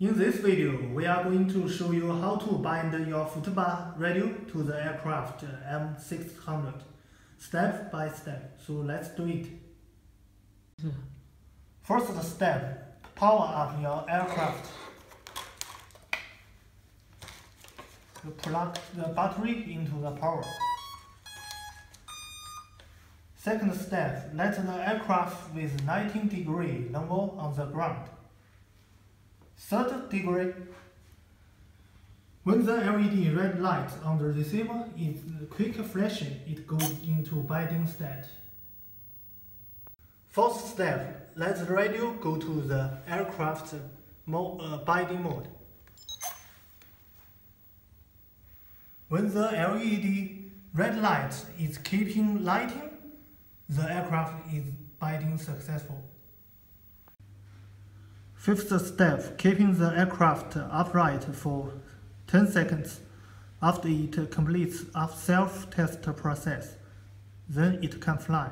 In this video, we are going to show you how to bind your Futaba radio to the aircraft M600, step by step. So let's do it. First step, power up your aircraft. You plug the battery into the power. Second step, let the aircraft with 19 degree level on the ground. Third degree, when the LED red light on the receiver is quick flashing, it goes into binding state. Fourth step, let the radio go to the aircraft mo uh, binding mode. When the LED red light is keeping lighting, the aircraft is binding successful. Fifth step, keeping the aircraft upright for 10 seconds after it completes a self-test process. Then it can fly.